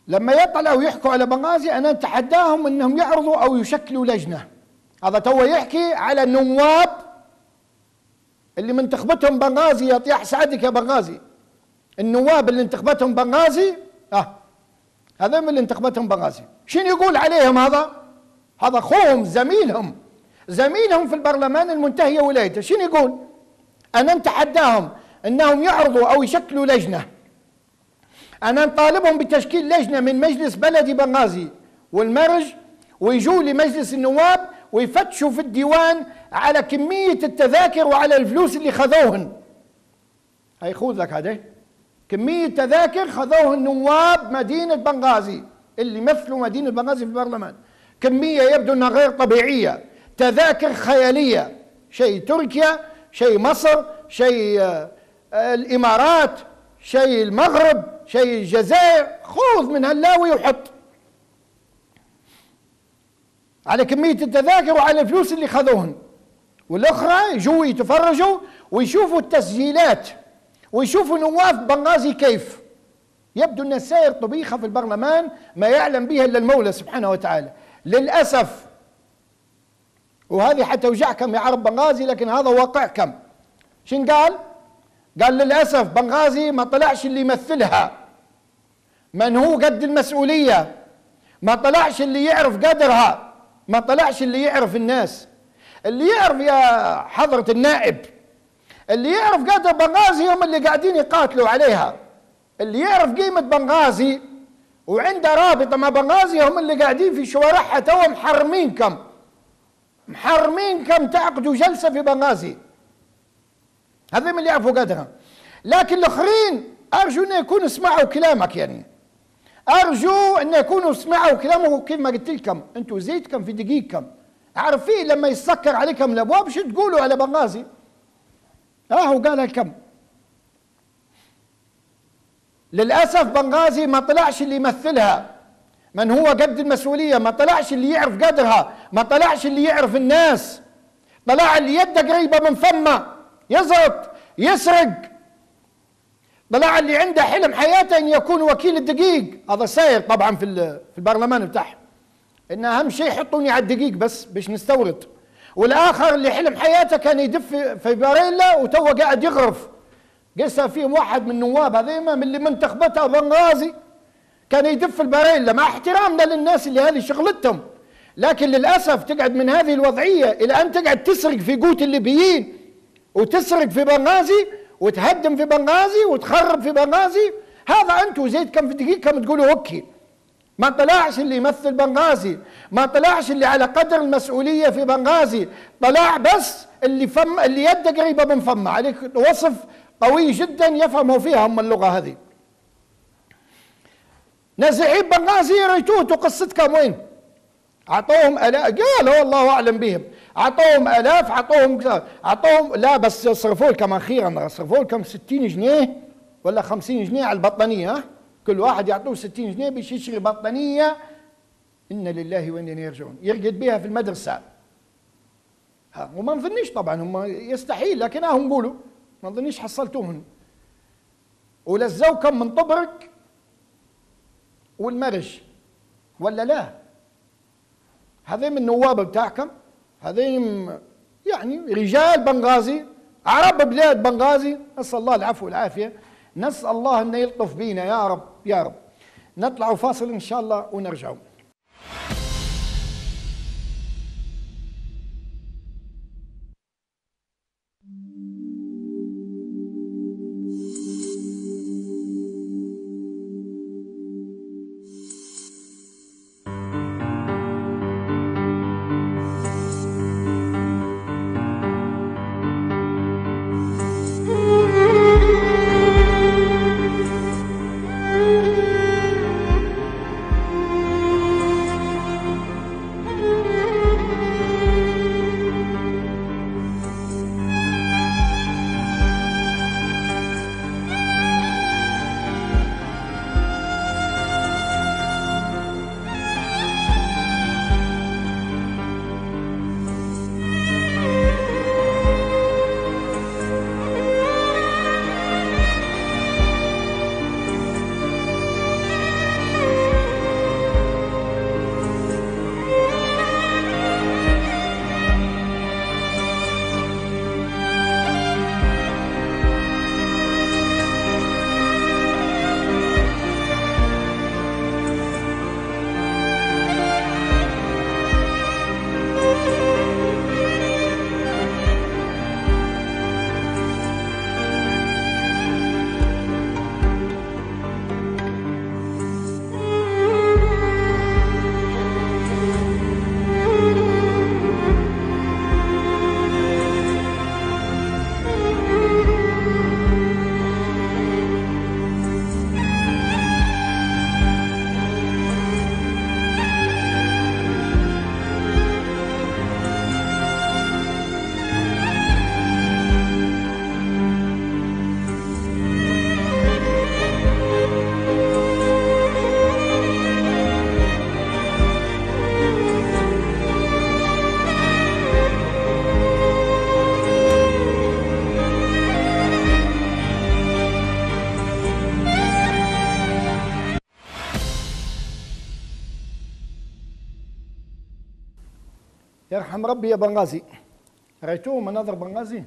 لما يطلعوا يحكوا على بنغازي أنا أتحداهم إنهم يعرضوا أو يشكلوا لجنة. هذا تو يحكي على النواب اللي من انتخبتهم بنغازي يطيح سعدك يا بنغازي. النواب اللي انتخبتهم بنغازي آه من اللي انتخبتهم بنغازي. شنو يقول عليهم هذا؟ هذا اخوهم زميلهم. زميلهم في البرلمان المنتهيه ولايته شنو يقول؟ أنا نتحداهم إنهم يعرضوا أو يشكلوا لجنة. أنا نطالبهم بتشكيل لجنة من مجلس بلدي بنغازي والمرج ويجوا لمجلس النواب ويفتشوا في الديوان على كمية التذاكر وعلى الفلوس اللي خذوهن. هاي خذ لك هذا كمية تذاكر خذوهن نواب مدينة بنغازي اللي مثلوا مدينة بنغازي في البرلمان. كمية يبدو أنها غير طبيعية. تذاكر خيالية. شيء تركيا شيء مصر شيء آه، الإمارات شيء المغرب شيء الجزائر. خذ من هاللاوي وحط. على كمية التذاكر وعلى الفلوس اللي خذوهن. والأخرى يجوا يتفرجوا ويشوفوا التسجيلات ويشوفوا نواف بنغازي كيف. يبدو أن سائر طبيخة في البرلمان ما يعلم بها إلا المولى سبحانه وتعالى. للأسف. وهذه حتوجعكم يا عرب بنغازي لكن هذا واقعكم شن قال؟ قال للأسف بنغازي ما طلعش اللي يمثلها. من هو قد المسؤولية؟ ما طلعش اللي يعرف قدرها. ما طلعش اللي يعرف الناس. اللي يعرف يا حضرة النائب اللي يعرف قدر بنغازي هم اللي قاعدين يقاتلوا عليها. اللي يعرف قيمة بنغازي وعنده رابطة مع بنغازي هم اللي قاعدين في شوارعها تو محرمينكم محرمينكم تعقدوا جلسة في بنغازي. هذا من اللي يعرفوا قدرها لكن الآخرين أرجو أن يكونوا سمعوا كلامك يعني. أرجو أن يكونوا سمعوا كلامه كيف ما قلت لكم. أنتم زيتكم في دقيقكم عارفين لما يسكر عليكم الأبواب شو تقولوا على بنغازي؟ آه هو قالها للأسف بنغازي ما طلعش اللي يمثلها. من هو قد المسؤولية؟ ما طلعش اللي يعرف قدرها. ما طلعش اللي يعرف الناس. طلع اللي يده قريبة من فمه. يزرط يسرق. طلع اللي عنده حلم حياته إن يكون وكيل الدقيق. هذا ساير طبعا في في البرلمان بتاعهم إن أهم شيء يحطوني على الدقيق بس باش نستورد. والآخر اللي حلم حياته كان يدف في باريلا وتو قاعد يغرف. قصة فيهم واحد من النواب هذيما من اللي منتخبتها بنغازي كان يدف الباريلا مع احترامنا للناس اللي هذه شغلتهم. لكن للأسف تقعد من هذه الوضعية إلى أن تقعد تسرق في قوت الليبيين وتسرق في بنغازي وتهدم في بنغازي وتخرب في بنغازي. هذا أنتم زيد كم في دقيقة كم تقولوا أوكي. ما طلعش اللي يمثل بنغازي ما طلعش اللي على قدر المسؤولية في بنغازي. طلع بس اللي فم اللي يده قريبة من فمه. عليك وصف قوي جدا يفهموا فيها هم اللغة هذه. نازعين بنغازي ريتوتوا قصتكم وين؟ أعطوهم ألاف قالوا الله أعلم بهم. أعطوهم ألاف أعطوهم أعطوهم لا بس صرفوا لكم أخيرا صرفوا لكم 60 جنيه ولا 50 جنيه على البطانية كل واحد يعطوه 60 جنيه باش يشتري بطانية. إنا لله وأنا إليه راجعون يرقد بها في المدرسة. ها وما نظنيش طبعا هم يستحيل لكن هم نقولوا ما نظنيش حصلتوهن. ولزوكم من طبرك والمرج ولا لا؟ هذين من النواب بتاعكم هذين يعني رجال بنغازي عرب بلاد بنغازي. نسأل الله العفو والعافية. نسأل الله أن يلطف بينا يا رب يا رب. نطلع فاصل إن شاء الله ونرجعوا يرحم ربي يا بنغازي. رأيتوه مناظر بنغازي؟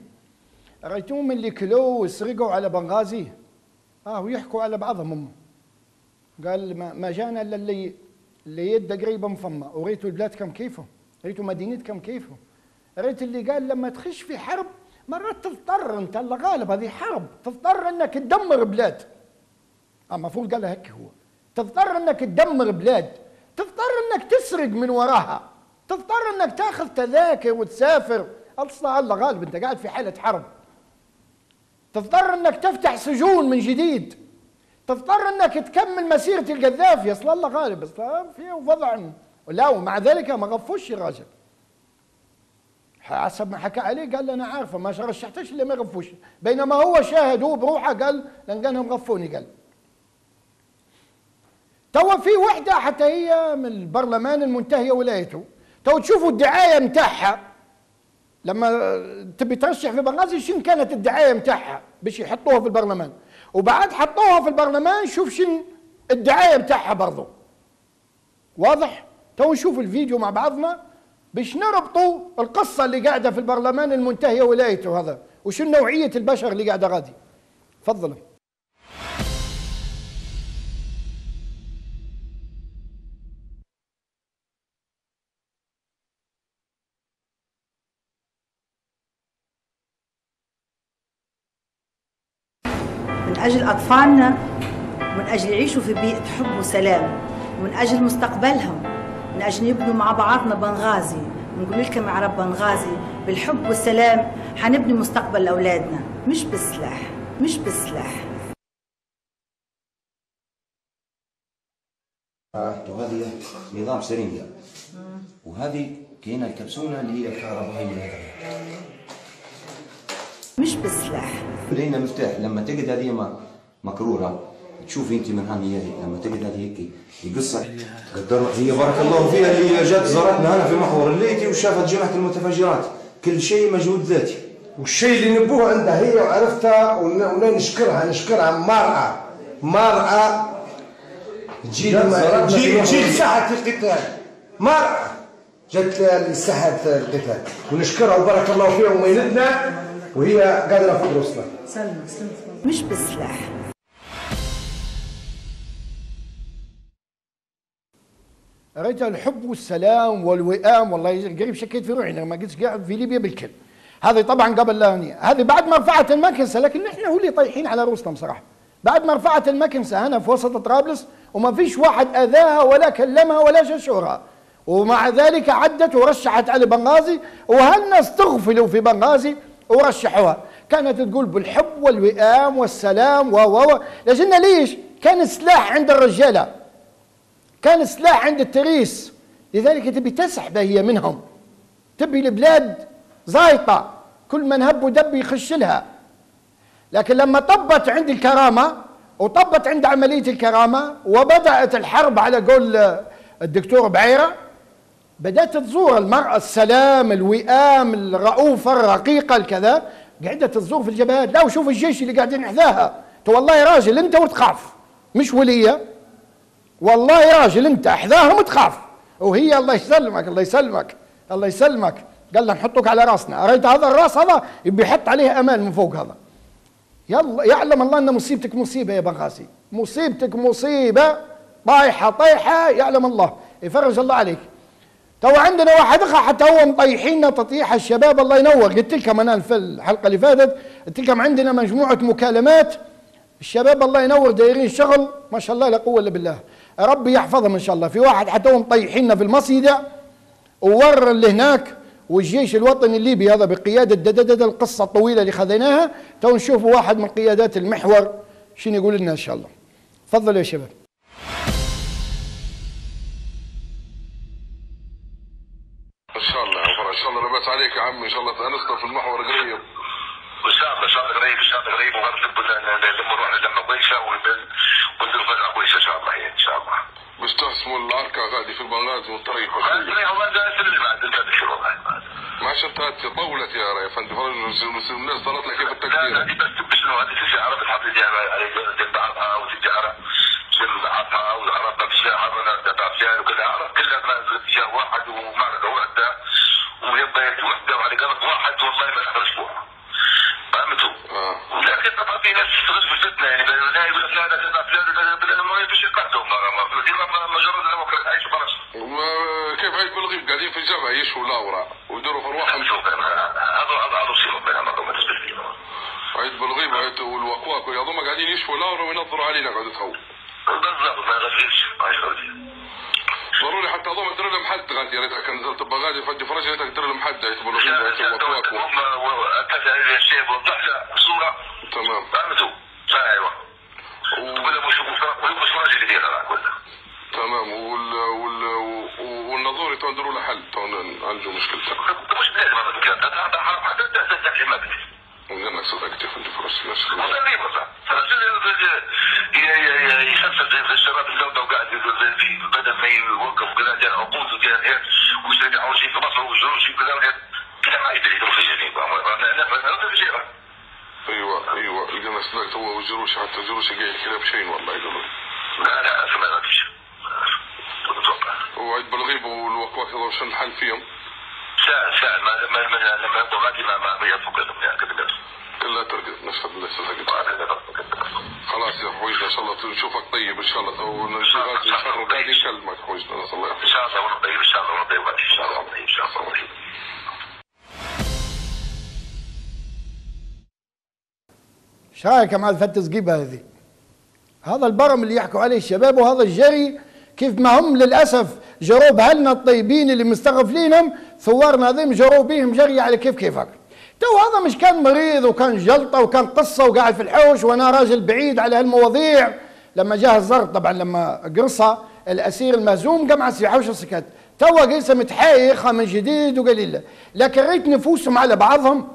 رأيتوهم اللي كلوا وسرقوا على بنغازي؟ آه ويحكوا على بعضهم. هم قال ما, جانا إلا اللي اللي يده قريبه مفمه وريتوا البلاد كم كيفه؟ ريتوا مدينتكم كيفه؟ ريت اللي قال لما تخش في حرب مرات تضطر أنت الله غالب هذه حرب تضطر إنك تدمر بلاد. المفروض آه، قالها هيك هو. تضطر إنك تدمر بلاد تضطر إنك تسرق من وراها. تضطر إنك تاخذ تذاكر وتسافر. أصلا الله غالب أنت قاعد في حالة حرب. تضطر إنك تفتح سجون من جديد. تضطر إنك تكمل مسيرة القذافي. أصلا الله غالب أصلا في وضع. لا ومع ذلك ما غفوش الراجل حسب ما حكى عليه قال أنا عارفه ما رشحتش اللي ما يغفوش بينما هو شاهد هو بروحه قال لانهم غفوني قال. توا في وحدة حتى هي من البرلمان المنتهيه ولايته. تو تشوفوا الدعاية متاعها لما تبي ترشح في بنغازي شنو كانت الدعاية متاعها باش يحطوها في البرلمان. وبعد حطوها في البرلمان شوف شنو الدعاية متاعها برضو. واضح؟ تو نشوف الفيديو مع بعضنا باش نربطوا القصة اللي قاعدة في البرلمان المنتهية ولايته هذا وشنو نوعية البشر اللي قاعدة غادي. تفضلوا. أجل أطفالنا من أجل يعيشوا في بيئة حب وسلام ومن أجل مستقبلهم من أجل يبنوا مع بعضنا بنغازي نقول لكم يا رب بنغازي بالحب والسلام حنبني مستقبل لأولادنا مش بالسلاح مش بالسلاح وهذه نظام سرنجة وهذه كاينة الكبسونة اللي هي الكهربائية. مش بالسلاح لدينا مفتاح لما تجد هذه مكرورة تشوفي أنت من هاني لما تجد هذه هيك يقصها. هي بارك الله فيها اللي جات زارتنا هنا في محور الليتي وشافت جماعة المتفجرات. كل شيء مجهود ذاتي. والشيء اللي نبوه عندها هي وعرفتها ونشكرها نشكرها مرأة مرأة. تجي تجي تجي لساحة القتال. مرأة. جت لساحة القتال. ونشكرها وبارك الله فيها وميلتنا. وهي قادرة في دروسنا سلمى سلمى مش بالسلاح ريت الحب والسلام والوئام والله قريب شكيت في روحي لما قلت قاعد في ليبيا بالكل. هذه طبعا قبل لا هذه بعد ما رفعت المكنسة لكن نحن هو اللي طايحين على روسنا بصراحة. بعد ما رفعت المكنسة هنا في وسط طرابلس وما فيش واحد أذاها ولا كلمها ولا ششورها. ومع ذلك عدت ورشحت على بنغازي وهالناس تغفلوا في بنغازي؟ ورشحوها. كانت تقول بالحب والوئام والسلام و و لكن ليش؟ كان سلاح عند الرجالة كان سلاح عند التريس. لذلك تبي تسحب هي منهم. تبي البلاد زايطة. كل من هب ودب يخش لها. لكن لما طبت عند الكرامة وطبت عند عملية الكرامة وبدأت الحرب على قول الدكتور بعيرة بدأت تزور المرأة السلام الوئام الرؤوفة الرقيقة الكذا. قاعدة تزور في الجبهات. لا وشوف الجيش اللي قاعدين حذاها والله راجل أنت وتخاف. مش ولية. والله راجل أنت حذاها وتخاف. وهي الله يسلمك الله يسلمك الله يسلمك. قال لها نحطك على رأسنا. رأيت هذا الرأس هذا؟ يبي يحط عليه أمان من فوق هذا. يلا يعلم الله أن مصيبتك مصيبة يا بغاسي. مصيبتك مصيبة. طايحة طايحة يعلم الله. يفرج الله عليك. تو عندنا واحد أخ حتى هو مطيحيننا تطيح. الشباب الله ينور. قلت لكم أنا في الحلقة اللي فاتت قلت لكم عندنا مجموعة مكالمات. الشباب الله ينور دايرين شغل ما شاء الله لا قوة إلا بالله. ربي يحفظهم إن شاء الله. في واحد حتى هو مطيحيننا في المصيدة وور اللي هناك والجيش الوطني الليبي هذا بقيادة دددد القصة الطويلة اللي خذيناها. تو نشوفوا واحد من قيادات المحور شنو يقول لنا إن شاء الله. تفضلوا يا شباب. بس عليك يا عمي إن شاء الله تأنسنا في المحور قريب. إن شاء الله إن شاء الله قريب إن شاء الله قريب لما نروح لما كويسه وندير فتره كويسه إن شاء الله إن شاء الله. مش تقسموا العركه غادي في البنغازي والطريق ما عشان طولت يا فندم الناس صارت لك كيف التقدير. لا بس بس انه هذه تجاره بتحدد يعني جنب بعضها وتجاره جنب بعضها وعرفنا في الشارع عرفنا في وكذا عرف كلها اتجاه واحد وما له يبقى وحده وعلى قلب واحد والله ما تقدر أسبوع فهمتوا؟ آه. لكن طبعا في ناس تستغل في الفتنة يعني لا يقول لك لا لا لا فلان فلان ما يدوش يقعدوا مجرد ديمقراطيه عايش خلاص. ما- كيف عيد بالغيب قاعدين في الجامعة يشوا لاورا ويدوروا في ارواحهم شوف هذا هذا هذا مصيبه بين ما بالنسبة لي. عيد بالغيب عيد والوكواك ويظن قاعدين يشوا لاورا وينظروا علينا قاعد تهو. بالضبط ما غفلش عايش ضروري حتى اظن تدير لهم حد غادي يا كان نزلت بغادي فدي فرج يا ريتها تدير لهم حد. عيد الوكواك هم كذا الشيء وضح له صوره تمام. فهمتوا؟ أيوه. تقول له مش مش راجل أنا كله تمام. وال وال والنظوري تندروا له حل. تون عنده مشكلته مش لازم هذا الكلام. هذا حرام. حتى تحكي ما بدي قلنا صدق كيف انت فرش نفس غريبة صح يسلسل زي الشباب الدولة وقاعد في بدل ما يوقف كذا ديال عقود وديال هيك ويشتري عاوز شيء في مصر ويزور شيء كذا ما يدري يدور في جديد أنا أنا في شيء أيوه أيوه لقينا صدقت هو وجروش حتى جروش قاعد كذا بشين والله يقولوا لا لا في ما فيش وعيد بالغيب والوكواك هذول شنو الحل فيهم؟ ساعة ساعة ما لما لما لما يبقى غادي ما ما يفوق كذا كلها ترقد نشهد الله يسلمك خلاص يا حويجنا ان شاء الله نشوفك طيب ان شاء الله ونجي غادي ان شاء الله قاعد يكلمك حويجنا نسال الله ان شاء الله ونطيب ان شاء الله ونطيب ان شاء الله ان شاء الله رايك مع الفتة زقيبة هذه؟ هذا البرم اللي يحكوا عليه الشباب وهذا الجري كيف ما هم للأسف جروا بهلنا الطيبين اللي مستغفلينهم ثوارنا هذيم جروا بيهم جري على كيف كيفك. تو هذا مش كان مريض وكان جلطة وكان قصة وقاعد في الحوش وأنا راجل بعيد على هالمواضيع. لما جاه الزرق طبعا لما قرصة الأسير المهزوم قام في حوش السكت تو قيسه متحايخه من جديد وقليل له لكن ريت نفوسهم على بعضهم.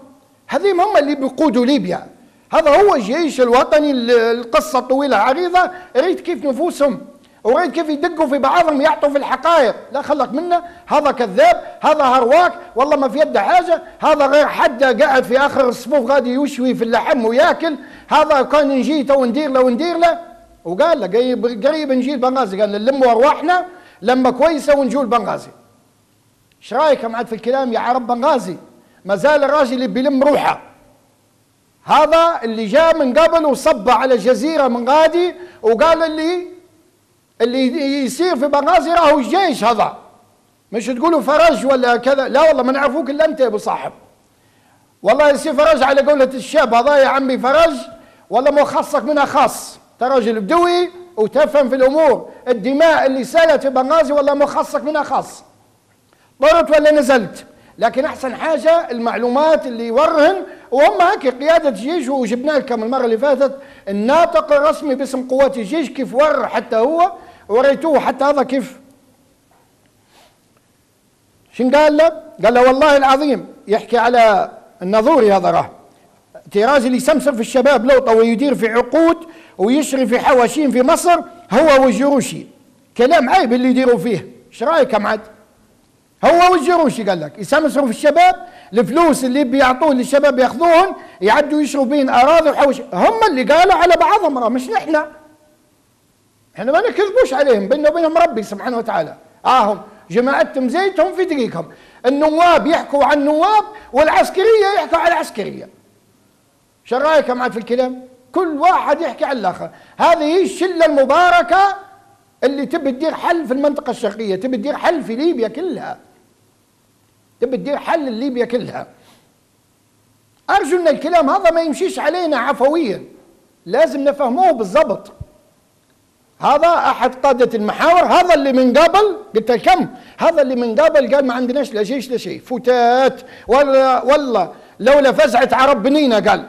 هذيم هم اللي بيقودوا ليبيا. هذا هو الجيش الوطني القصة طويلة عريضة. ريت كيف نفوسهم. وريت كيف يدقوا في بعضهم يعطوا في الحقائق؟ لا خلق منه. هذا كذاب هذا هرواك والله ما في يده حاجة. هذا غير حد قاعد في آخر الصفوف غادي يشوي في اللحم وياكل. هذا كان نجي تو ندير له وندير له. وقال له قريب قريب نجي البنغازي قال نلموا أرواحنا لما كويسة ونجوا البنغازي إيش رايكم عاد في الكلام يا عرب بنغازي؟ ما زال الراجل بيلم روحه. هذا اللي جاء من قبل وصب على جزيرة من غادي وقال اللي اللي يصير في بنغازي راهو الجيش هذا. مش تقولوا فرج ولا كذا؟ لا والله ما نعرفوك إلا أنت يا أبو صاحب. والله يصير فرج على قولة الشاب هذا يا عمي فرج والله مو خاصك منها خاص. انت راجل بدوي وتفهم في الأمور. الدماء اللي سالت في بنغازي والله مو خاصك منها خاص. طرت ولا نزلت؟ لكن أحسن حاجة المعلومات اللي يورهن. وهم هيك قيادة جيش وجبنا لكم المرة اللي فاتت. الناطق الرسمي باسم قوات الجيش كيف ور حتى هو؟ وريتوه حتى هذا كيف؟ شن قال له؟ قال له والله العظيم يحكي على الناظوري هذا راه تيراز اللي يسمسر في الشباب لوطه ويدير في عقود ويشري في حواشين في مصر هو والجروشي كلام عيب اللي يديروا فيه. إيش رايكم عاد؟ هو والجروشي قال لك. يسمسروا في الشباب الفلوس اللي بيعطوه للشباب ياخذوهن يعدوا يشروا بين أراضي وحوش هم اللي قالوا على بعضهم راه مش نحن. إحنا ما نكذبوش عليهم بيننا وبينهم ربي سبحانه وتعالى. اهم جماعتهم زيتهم في دقيقهم. النواب يحكوا عن النواب والعسكرية يحكوا على العسكرية. شو رايكم عاد في الكلام؟ كل واحد يحكي عن الآخر. هذه هي الشلة المباركة اللي تبي تدير حل في المنطقة الشرقية تبي تدير حل في ليبيا كلها. تبي تدير حل ليبيا كلها. أرجو أن الكلام هذا ما يمشيش علينا عفويا. لازم نفهموه بالضبط. هذا أحد قادة المحاور هذا اللي من قبل قلت كم؟ هذا اللي من قبل قال ما عندناش لا جيش لا شيء. فتات. ولا والله لولا فزعة عرب بنينا قال.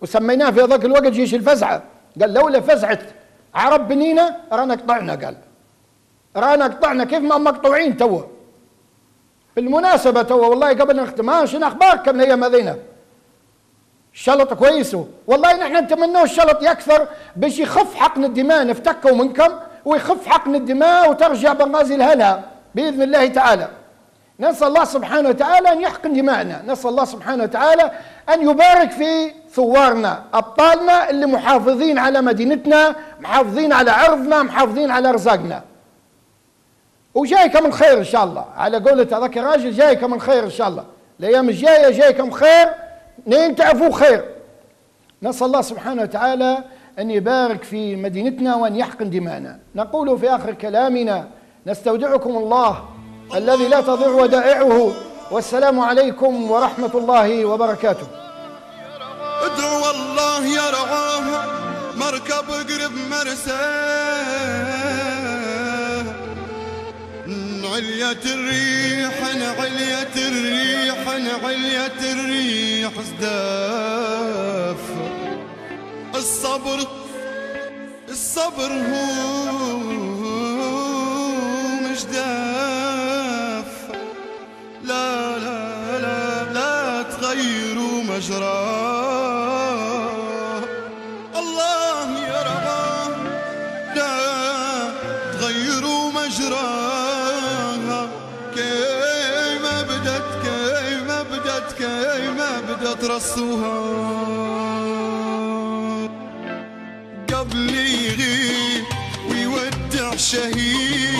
وسميناه في ذاك الوقت جيش الفزعة. قال لولا فزعة عرب بنينا رانا قطعنا قال. رانا قطعنا. كيف ما مقطوعين توا بالمناسبة توا والله قبل نختم. شنو أخباركم الأيام هذينا؟ الشلط كويس والله نحن نتمنوا الشلط يكثر باش يخف حقن الدماء نفتكوا منكم ويخف حقن الدماء وترجع بنغازي لهلها. بإذن الله تعالى. نسأل الله سبحانه وتعالى أن يحقن دماءنا. نسأل الله سبحانه وتعالى أن يبارك في ثوارنا أبطالنا اللي محافظين على مدينتنا محافظين على عرضنا محافظين على رزاقنا وجايكم الخير إن شاء الله. على قولة هذاك الراجل جايكم الخير إن شاء الله. الأيام الجاية جايكم خير. نين تعرفوا خير. نسأل الله سبحانه وتعالى أن يبارك في مدينتنا وأن يحقن دماءنا. نقول في آخر كلامنا نستودعكم الله الذي لا تضيع ودائعه. والسلام عليكم ورحمة الله وبركاته. ادعوا الله يرعاها مركب قرب مرساه. علية الريح علية الريح علية الريح ازداف. الصبر الصبر هو مجداف لا لا لا لا تغيروا مجراه. رصوها قبل يغيب ويودع شهيد.